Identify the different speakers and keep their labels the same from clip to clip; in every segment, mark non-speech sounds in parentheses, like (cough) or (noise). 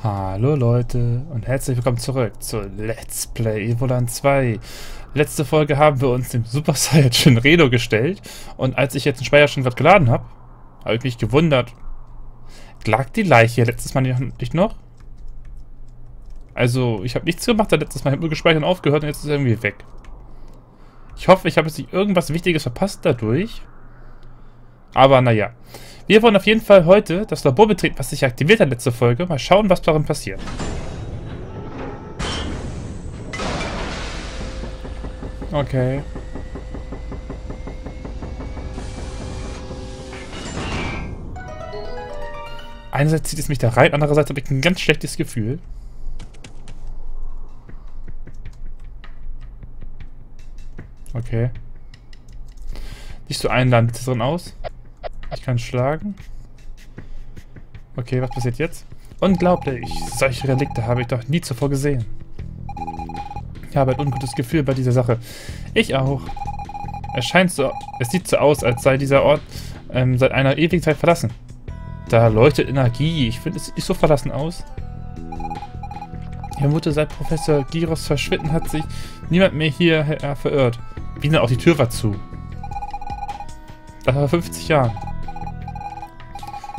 Speaker 1: Hallo Leute und herzlich willkommen zurück zu Let's Play Evoland 2. Letzte Folge haben wir uns dem Super Saiyajin Reno gestellt und als ich jetzt den Speicher schon gerade geladen habe, habe ich mich gewundert. Lag die Leiche letztes Mal nicht noch? Also, ich habe nichts gemacht, da letztes Mal nur gespeichert und aufgehört und jetzt ist es irgendwie weg. Ich hoffe, ich habe jetzt nicht irgendwas Wichtiges verpasst dadurch. Aber naja. Wir wollen auf jeden Fall heute das Labor betreten, was sich aktiviert hat letzte Folge. Mal schauen, was darin passiert. Okay. Einerseits zieht es mich da rein, andererseits habe ich ein ganz schlechtes Gefühl. Okay. Nicht so einladend sieht es drin aus. Ich kann schlagen. Okay, was passiert jetzt? Unglaublich! Solche Relikte habe ich doch nie zuvor gesehen. Ich habe ein ungutes Gefühl bei dieser Sache. Ich auch. Es scheint so... Es sieht so aus, als sei dieser Ort ähm, seit einer ewigen Zeit verlassen. Da leuchtet Energie. Ich finde, es sieht nicht so verlassen aus. Ich vermute, seit Professor Giros Verschwinden hat sich niemand mehr hier äh, verirrt. Wie denn auch die Tür war zu. Das war 50 Jahren.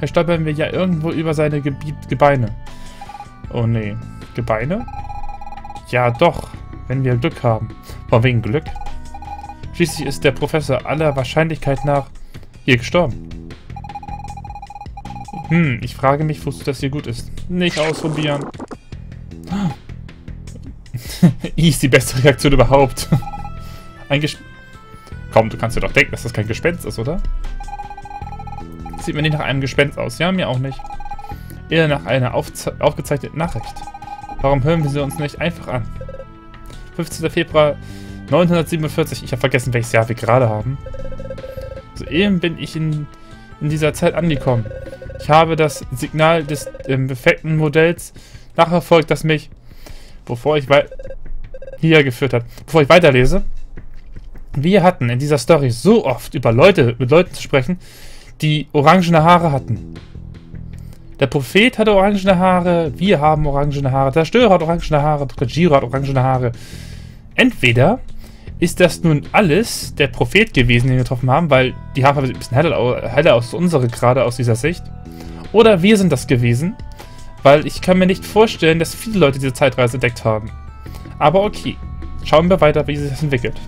Speaker 1: Da stolpern wir ja irgendwo über seine Gebiet Gebeine. Oh nee. Gebeine? Ja, doch. Wenn wir Glück haben. Von wegen Glück. Schließlich ist der Professor aller Wahrscheinlichkeit nach hier gestorben. Hm, ich frage mich, wozu das hier gut ist. Nicht ausprobieren. (laughs) Ist die beste Reaktion überhaupt. (laughs) Ein Gespenst. Komm, du kannst dir doch denken, dass das kein Gespenst ist, oder? Sieht mir nicht nach einem Gespenst aus. Ja, mir auch nicht. Eher nach einer aufgezeichneten Nachricht. Warum hören wir sie uns nicht einfach an? 15. Februar 947. Ich habe vergessen, welches Jahr wir gerade haben. Soeben bin ich in, in dieser Zeit angekommen. Ich habe das Signal des ähm, perfekten Modells nachverfolgt, das mich, bevor ich hier geführt hat. Bevor ich weiterlese, wir hatten in dieser Story so oft über Leute, mit Leuten zu sprechen, die orangene Haare hatten. Der Prophet hatte orangene Haare, wir haben orangene Haare, der Störer hat orangene Haare, Dr. Giro hat orangene Haare. Entweder ist das nun alles der Prophet gewesen, den wir getroffen haben, weil die Haare ein bisschen heller, heller aus unsere gerade aus dieser Sicht. Oder wir sind das gewesen, weil ich kann mir nicht vorstellen, dass viele Leute diese Zeitreise entdeckt haben. Aber okay, schauen wir weiter, wie sich das entwickelt.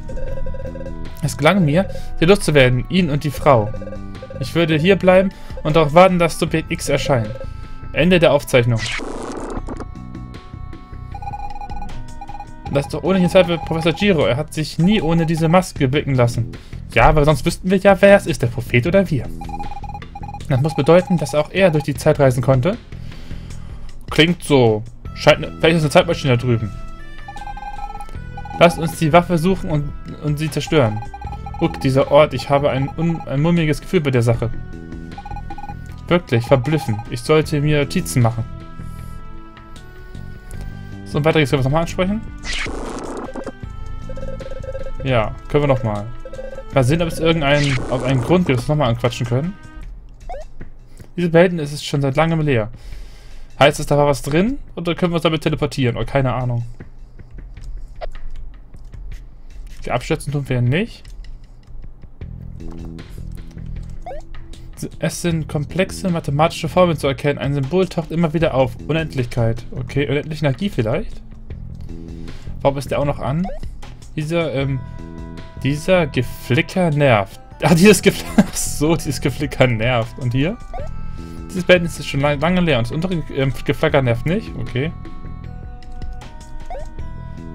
Speaker 1: Es gelang mir, sie loszuwerden, ihn und die Frau. Ich würde hier bleiben und darauf warten, dass Subjekt X erscheint. Ende der Aufzeichnung. Das ist doch ohnehin Zeit für Professor Giro. Er hat sich nie ohne diese Maske blicken lassen. Ja, aber sonst wüssten wir ja, wer es ist, der Prophet oder wir. Das muss bedeuten, dass auch er durch die Zeit reisen konnte. Klingt so. Scheint, vielleicht ist eine Zeitmaschine da drüben. Lasst uns die Waffe suchen und, und sie zerstören. Uck, dieser Ort, ich habe ein, ein mulmiges Gefühl bei der Sache. Wirklich, verblüffend. Ich sollte mir Notizen machen. So, ein weiteres können wir nochmal ansprechen. Ja, können wir nochmal. Mal sehen, ob es irgendeinen ob einen Grund gibt, dass wir nochmal anquatschen können. Diese Behältnis ist schon seit langem leer. Heißt es, da war was drin? Oder können wir uns damit teleportieren? Oder keine Ahnung. Die abstürzen tun wir nicht. Es sind komplexe mathematische Formeln zu erkennen. Ein Symbol taucht immer wieder auf. Unendlichkeit. Okay, unendliche Energie vielleicht? Warum ist der auch noch an? Dieser, ähm, dieser Geflicker nervt. Ah, (laughs) dieses Geflicker, (laughs) so, dieses Geflicker nervt. Und hier? Dieses Bett ist schon lange, lange leer und das untere ähm, Geflacker nervt nicht. Okay.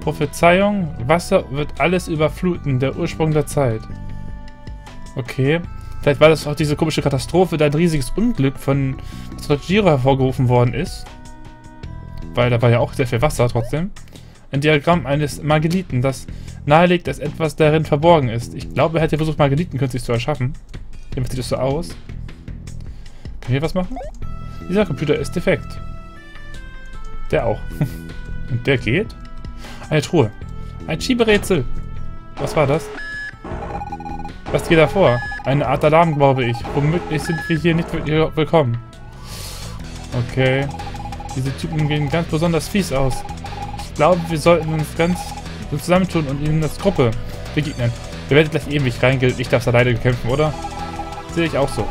Speaker 1: Prophezeiung. Wasser wird alles überfluten. Der Ursprung der Zeit. Okay. Vielleicht war das auch diese komische Katastrophe, da ein riesiges Unglück von Giro hervorgerufen worden ist. Weil da war ja auch sehr viel Wasser trotzdem. Ein Diagramm eines Margeliten, das nahelegt, dass etwas darin verborgen ist. Ich glaube, er hätte versucht, Margeliten künstlich zu erschaffen. Jedenfalls sieht es so aus. Können wir was machen? Dieser Computer ist defekt. Der auch. (laughs) Und der geht? Eine Truhe. Ein Schieberätsel. Was war das? Was geht da vor? Eine Art Alarm, glaube ich. Womöglich sind wir hier nicht willkommen. Okay. Diese Typen gehen ganz besonders fies aus. Ich glaube, wir sollten uns ganz zusammentun und ihnen als Gruppe begegnen. Wir werden gleich ewig reingehen. Ich darf alleine kämpfen, oder? Sehe ich auch so.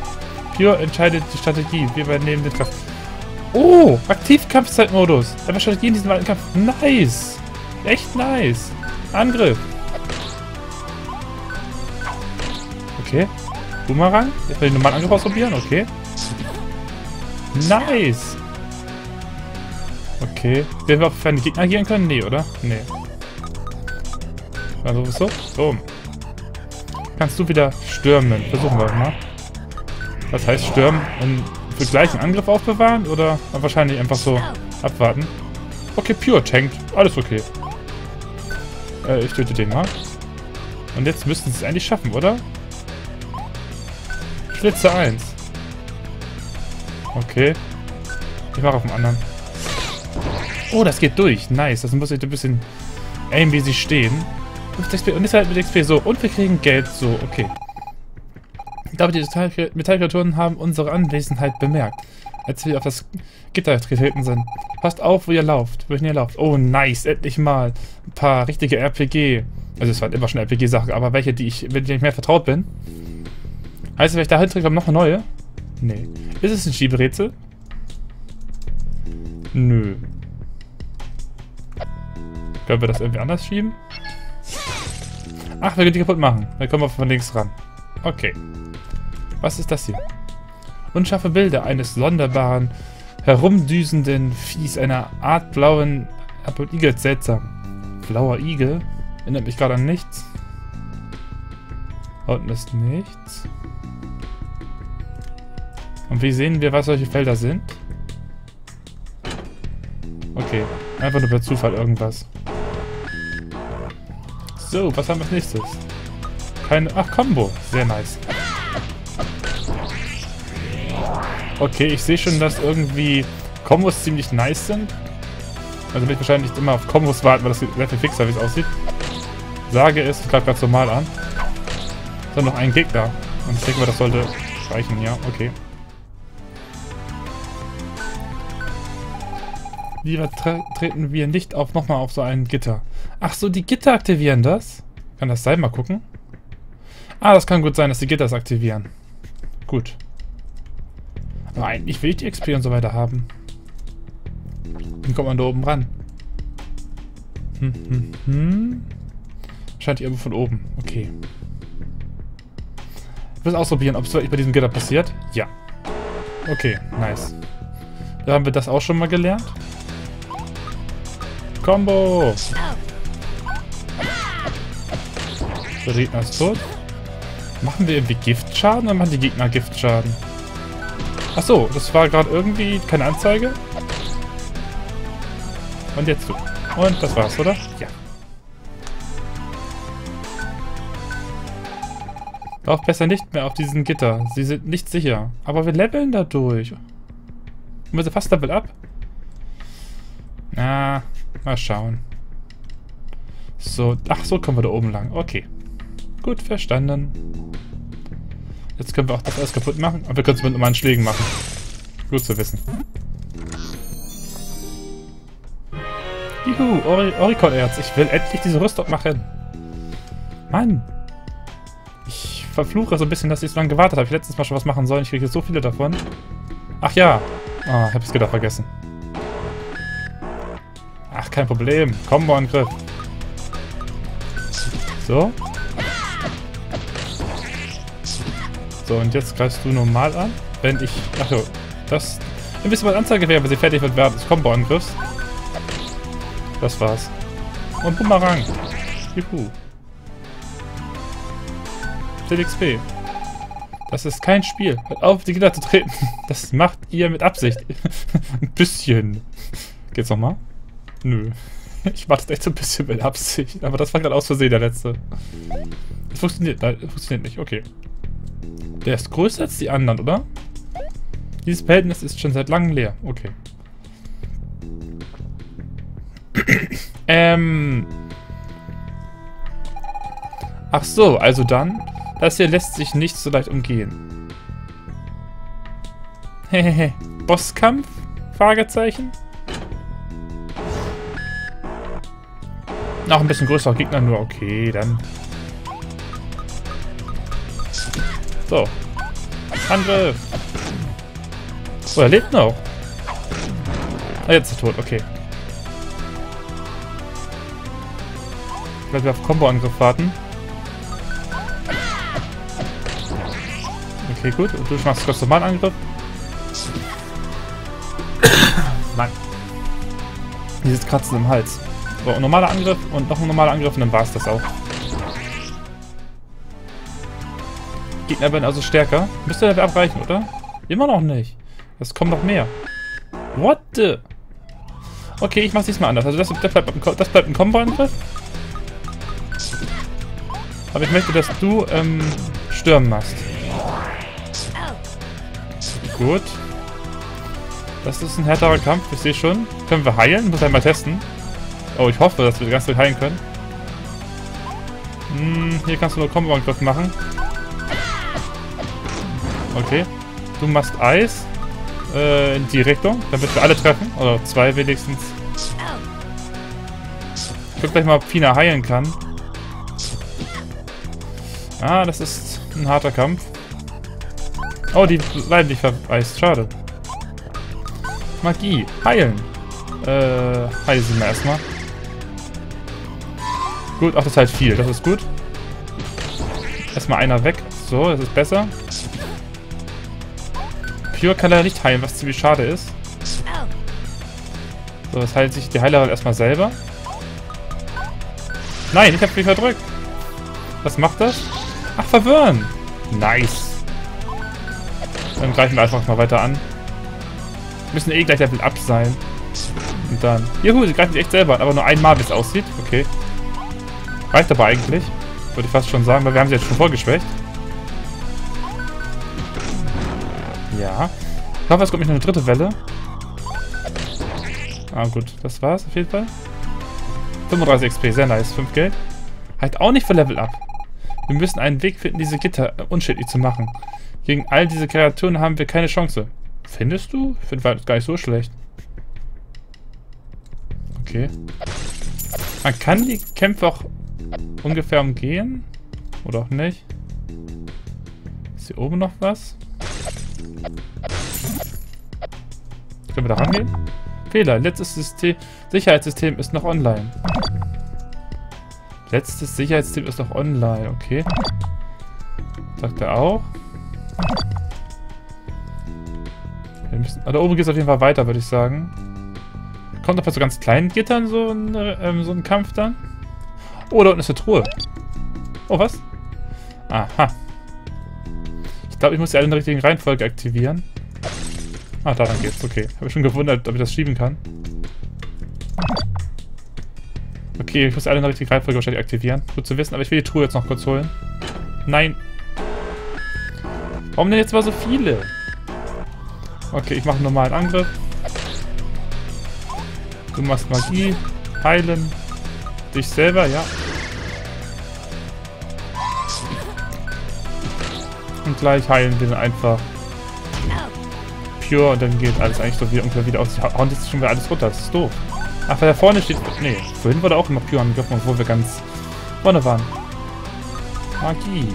Speaker 1: Pure entscheidet die Strategie. Wir übernehmen den Kampf. Oh, Aktivkampfzeitmodus. Einfach Strategie in diesem alten Kampf. Nice. Echt nice. Angriff. Okay. Boomerang. Jetzt will ich nochmal einen Angriff ausprobieren. Okay. Nice. Okay. Werden wir auch für einen Gegner agieren können? Nee, oder? Nee. Also so. So. Kannst du wieder stürmen. Versuchen wir mal. Was heißt stürmen? Und für gleichen Angriff aufbewahren? Oder wahrscheinlich einfach so abwarten? Okay, Pure tankt. Alles okay. Äh, ich töte den mal. Und jetzt müssten sie es eigentlich schaffen, oder? Schlitze 1. Okay. Ich mache auf dem anderen. Oh, das geht durch. Nice. Das muss ich ein bisschen aim, wie sie stehen. Und jetzt halt mit XP so. Und wir kriegen Geld so. Okay. Ich glaube, die Metallkreaturen haben unsere Anwesenheit bemerkt, als wir auf das Gitter getreten sind. Passt auf, wo ihr lauft. Wohin ihr lauft. Oh, nice. Endlich mal ein paar richtige RPG. Also es waren immer schon RPG-Sachen, aber welche, die ich, wenn ich nicht mehr vertraut bin. Heißt, wenn ich da hinterher noch eine neue? Nee. Ist es ein Schieberätsel? Nö. Können wir das irgendwie anders schieben? Ach, wir können die kaputt machen. Dann kommen wir von links ran. Okay. Was ist das hier? Unscharfe Bilder eines sonderbaren, herumdüsenden Viehs, einer Art blauen Igel. Seltsam. Blauer Igel? Erinnert mich gerade an nichts. Unten ist nichts. Und wie sehen wir, was solche Felder sind? Okay, einfach nur per Zufall irgendwas. So, was haben wir als nächstes? Keine... Ach, Combo. Sehr nice. Okay, ich sehe schon, dass irgendwie Kombos ziemlich nice sind. Also will ich wahrscheinlich nicht immer auf Kombos warten, weil das sehr viel fixer, wie es aussieht. Sage es, greife ganz normal an. So, noch ein Gegner. Und ich denke mal, das sollte reichen, ja, okay. Lieber tre treten wir nicht auf nochmal auf so ein Gitter. Ach so, die Gitter aktivieren das? Kann das sein? Mal gucken. Ah, das kann gut sein, dass die Gitter das aktivieren. Gut. Aber eigentlich will ich die XP und so weiter haben. Wie kommt man da oben ran? Hm, hm, hm. Scheint irgendwo von oben. Okay. Ich will ausprobieren, ob es bei diesem Gitter passiert. Ja. Okay, nice. Da haben wir das auch schon mal gelernt. Combo! Der Gegner ist tot. Machen wir irgendwie Giftschaden oder machen die Gegner Giftschaden? Achso, das war gerade irgendwie keine Anzeige. Und jetzt du. Und das war's, oder? Ja. Lauf besser nicht mehr auf diesen Gitter. Sie sind nicht sicher. Aber wir leveln dadurch. Und wir sind fast Level up. Na, Mal schauen. So, ach so kommen wir da oben lang. Okay. Gut, verstanden. Jetzt können wir auch das alles kaputt machen. Aber wir können es mit normalen Schlägen machen. Gut zu wissen. Juhu, Ori Oricon-Erz. Ich will endlich diese Rüstung machen. Mann. Ich verfluche so ein bisschen, dass ich so lange gewartet habe. Ich letztens mal schon was machen sollen. Ich kriege so viele davon. Ach ja. Ah, oh, ich habe es gedacht vergessen. Kein Problem. Combo-Angriff. So. So, und jetzt greifst du normal an. Wenn ich... Ach so, das... Ein bisschen was Anzeige wäre, wenn sie fertig wird während des Combo-Angriffs. Das war's. Und Bumerang. Juhu. XP. Das ist kein Spiel. Hört auf, die Kinder zu treten. Das macht ihr mit Absicht. (laughs) Ein bisschen. Geht's nochmal? Nö. (laughs) Ich mach das echt so ein bisschen mit Absicht. Aber das war gerade aus Versehen, der letzte. Das funktioniert, das funktioniert nicht. Okay. Der ist größer als die anderen, oder? Dieses Behältnis ist schon seit langem leer. Okay. (clears throat) ähm. Ach so, also dann. Das hier lässt sich nicht so leicht umgehen. Hehehe. Bosskampf? Fragezeichen? Noch ein bisschen größerer Gegner nur. Okay, dann. So. Angriff. Oh, er lebt noch. Ah, jetzt ist er tot. Okay. Vielleicht wir auf Combo-Angriff warten. Okay, gut. Und du machst kurz normalen Angriff. Nein. Dieses Kratzen im Hals. So, normaler Angriff und noch ein normaler Angriff und dann war es das auch. Gegner werden also stärker. Müsste der abreichen, oder? Immer noch nicht. Es kommen noch mehr. What the? Okay, ich mach's diesmal anders. Also das, das bleibt, das ein Combo-Angriff. Aber ich möchte, dass du ähm, Stürmen machst. Gut. Das ist ein härterer Kampf, ich sehe schon. Können wir heilen? Muss einmal testen. Oh, ich hoffe, dass wir ganz viel heilen können. Hm, hier kannst du nur Combo-Angriff machen. Okay. Du machst Eis. Äh, in die Richtung, damit wir alle treffen. Oder zwei wenigstens. Ich guck gleich mal, ob Fina heilen kann. Ah, das ist ein harter Kampf. Oh, die bleiben nicht vereist. Schade. Magie. Heilen. Äh, heile sie mal erstmal. Gut, ach, das ist halt viel. Das ist gut. Erstmal einer weg. So, das ist besser. Pure kann er nicht heilen, was ziemlich schade ist. So, das heilt sich die Heilerin erstmal selber. Nein, ich habe mich verdrückt. Was macht das? Ach, verwirren. Nice. Dann greifen wir einfach mal weiter an. Müssen eh gleich Level up sein. Und dann... Juhu, sie greifen sich echt selber an, aber nur einmal, wie es aussieht. Okay. Reicht aber eigentlich. Würde ich fast schon sagen, weil wir haben sie jetzt schon vorgeschwächt. Ja. Ich hoffe, es kommt nicht noch eine dritte Welle. Ah gut, das war's auf jeden Fall. 35 XP, sehr nice. 5 Geld. Halt auch nicht für Level Up. Wir müssen einen Weg finden, diese Gitter unschädlich zu machen. Gegen all diese Kreaturen haben wir keine Chance. Findest du? Ich finde das gar nicht so schlecht. Okay. Man kann die Kämpfe auch ungefähr umgehen. Oder auch nicht. Ist hier oben noch was? Können wir da rangehen? Fehler. Letztes System Sicherheitssystem ist noch online. Letztes Sicherheitssystem ist noch online. Okay. Sagt er auch. Müssen, ah, da oben geht es auf jeden Fall weiter, würde ich sagen. Kommt auf so ganz kleinen Gittern so ein, ähm, so ein Kampf dann? Oh, da unten ist eine Truhe. Oh, was? Aha. Ich glaube, ich muss die alle in der richtigen Reihenfolge aktivieren. Ah, daran geht's. Okay. Habe ich schon gewundert, ob ich das schieben kann. Okay, ich muss alle in der richtigen Reihenfolge wahrscheinlich aktivieren. Gut zu wissen, aber ich will die Truhe jetzt noch kurz holen. Nein. Warum denn jetzt mal so viele? Okay, ich mache einen normalen Angriff. Du machst Magie. Heilen. Dich selber, ja. Und gleich heilen wir einfach Pure und dann geht alles eigentlich so wieder ungefähr wieder aus. Hauen jetzt schon wieder alles runter. Das ist doof. Ach, weil da vorne steht... Nee, vorhin wurde auch immer Pure angegriffen, obwohl wir ganz vorne waren. Magie.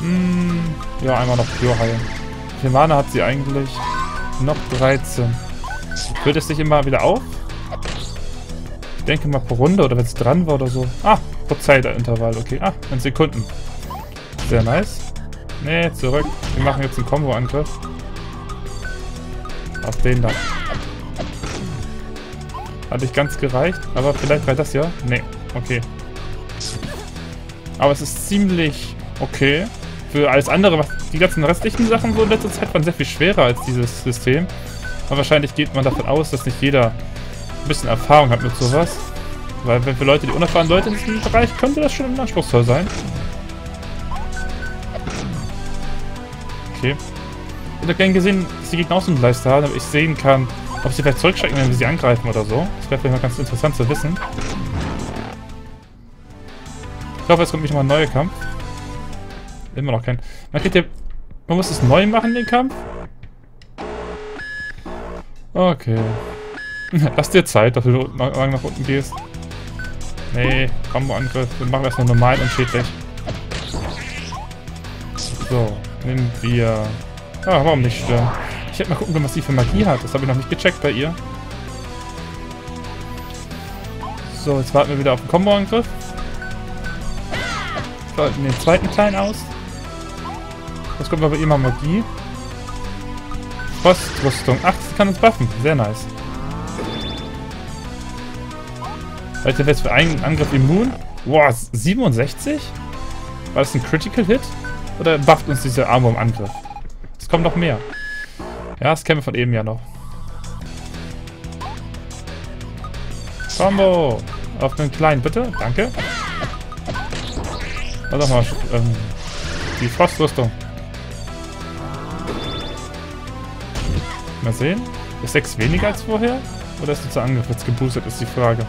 Speaker 1: Hm, ja, einmal noch Pure heilen. Wie Mana hat sie eigentlich? Noch 13. Füllt es sich immer wieder auf? Ich denke mal pro Runde oder wenn es dran war oder so. Ah, pro Zeitintervall, okay. Ah, in Sekunden. Sehr nice. Nee, zurück. Wir machen jetzt einen Combo-Angriff. Auf den da. Hat nicht ganz gereicht, aber vielleicht reicht das ja. Nee, okay. Aber es ist ziemlich okay. Für alles andere, was die ganzen restlichen Sachen so in letzter Zeit waren sehr viel schwerer als dieses System. Aber wahrscheinlich geht man davon aus, dass nicht jeder ein bisschen Erfahrung hat mit sowas. Weil für Leute, die unerfahren Leute in diesem Bereich, könnte das schon anspruchsvoll sein. Okay. Ich hätte gerne gesehen, dass die Gegner auch so einen Leister haben, damit ich sehen kann, ob sie vielleicht zurückschrecken, wenn wir sie angreifen oder so. Das wäre vielleicht mal ganz interessant zu wissen. Ich hoffe, es kommt nicht nochmal ein neuer Kampf. Immer noch kein. Man ja. Man muss es neu machen, den Kampf. Okay. (laughs) Lass dir Zeit, dass du lang nach unten gehst. Nee, Combo-Angriff. Wir machen erstmal normal und schädlich. So, nehmen wir... Ah, warum nicht stören? Ich hätte mal gucken können, was sie für Magie hat. Das habe ich noch nicht gecheckt bei ihr. So, jetzt warten wir wieder auf den Combo-Angriff. Schalten den zweiten kleinen aus. Was kommt aber immer Magie? Frostrüstung. Ach, sie kann uns buffen. Sehr nice. Ihr jetzt für einen Angriff immun? Boah, 67? War das ein Critical Hit? Oder bufft uns diese Armor im Angriff? Es kommt noch mehr. Ja, das kennen wir von eben ja noch. Combo! Auf einen kleinen, bitte. Danke. Warte mal, ähm, die Frostrüstung. Mal sehen. Ist 6 weniger als vorher? Oder ist dieser Angriff jetzt geboostet, ist die Frage.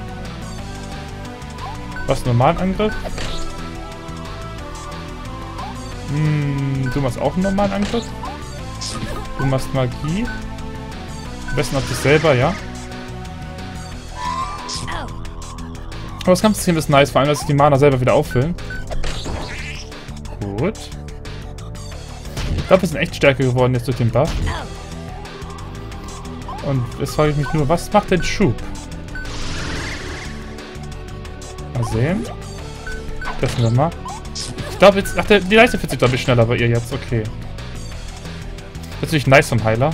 Speaker 1: Was, normalen Angriff? Hm, du machst auch einen normalen Angriff? Du machst Magie? Am besten auf dich selber, ja? Aber das Kampfsystem ist nice, vor allem, dass sich die Mana selber wieder auffüllen. Gut. Ich glaube, wir sind echt stärker geworden jetzt durch den Buff. Und jetzt frage ich mich nur, was macht denn Schub? Mal sehen. Testen wir mal. Ich glaube jetzt... Ach, der, die Leiste fühlt sich, glaube ich, schneller bei ihr jetzt. Okay. Natürlich nice vom Heiler.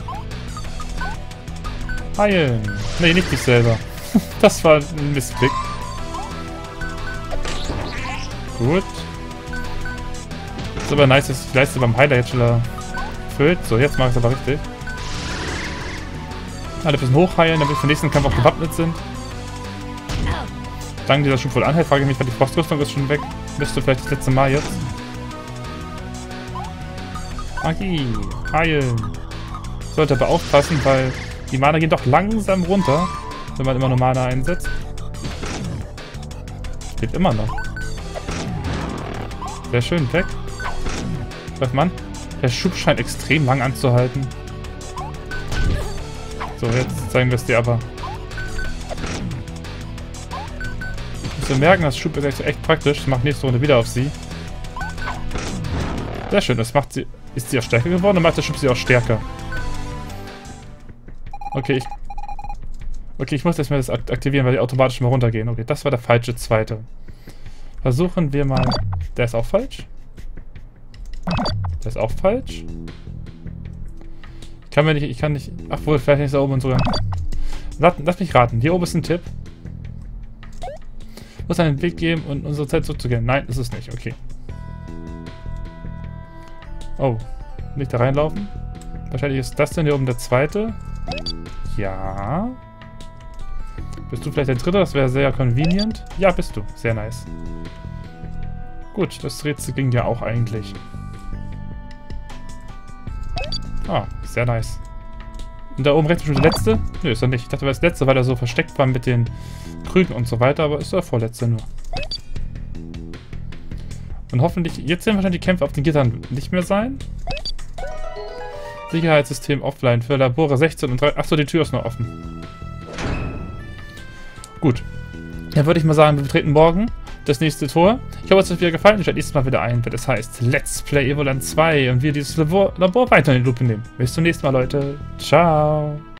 Speaker 1: Heilen. Nee, nicht dich selber. (laughs) das war ein Missklick. Gut. Ist aber nice, dass die Leiste beim Heiler jetzt schneller füllt. So, jetzt mache ich es aber richtig. Alle ein bisschen hochheilen, damit wir für den nächsten Kampf auch gewappnet sind. Solange dieser Schub wohl anhält, frage ich mich, weil die Frostrüstung ist schon weg. Müsste vielleicht das letzte Mal jetzt. Magie. Heilen. Sollte aber aufpassen, weil die Mana gehen doch langsam runter, wenn man immer nur Mana einsetzt. Steht immer noch. Sehr schön, weg. Läuft man. Der Schub scheint extrem lang anzuhalten. So, jetzt zeigen wir es dir aber. Wir merken, das Schub ist echt praktisch. Das macht nächste Runde wieder auf sie. Sehr schön, das macht sie... Ist sie auch stärker geworden oder macht der Schub sie auch stärker? Okay, ich... Okay, ich muss jetzt mal das aktivieren, weil die automatisch mal runtergehen. Okay, das war der falsche zweite. Versuchen wir mal... Der ist auch falsch. Der ist auch falsch. Ich kann mir nicht... Ich kann nicht... Ach wohl, vielleicht nicht da oben und sogar... Lass, lass mich raten. Hier oben ist ein Tipp. Muss einen Weg geben und unsere Zeit zurückzugehen. Nein, ist es nicht. Okay. Oh. Nicht da reinlaufen. Wahrscheinlich ist das denn hier oben der zweite. Ja. Bist du vielleicht der dritte? Das wäre sehr convenient. Ja, bist du. Sehr nice. Gut, das Rätsel ging ja auch eigentlich. Ah, sehr nice. Und da oben rechts schon der letzte? Nö, ist er nicht. Ich dachte, er wäre das letzte, weil er so versteckt war mit den Krügen und so weiter, aber ist der vorletzte nur. Und hoffentlich, jetzt werden wahrscheinlich die Kämpfe auf den Gittern nicht mehr sein. Sicherheitssystem offline für Labore 16 und 3. Achso, die Tür ist noch offen. Gut. Dann würde ich mal sagen, wir betreten morgen das nächste Tor. Ich hoffe, es hat euch wieder gefallen. Werde nächstes Mal wieder ein, wenn es heißt Let's Play Evoland 2 und wir dieses Labor, Labor weiter in die Lupe nehmen. Bis zum nächsten Mal, Leute. Ciao.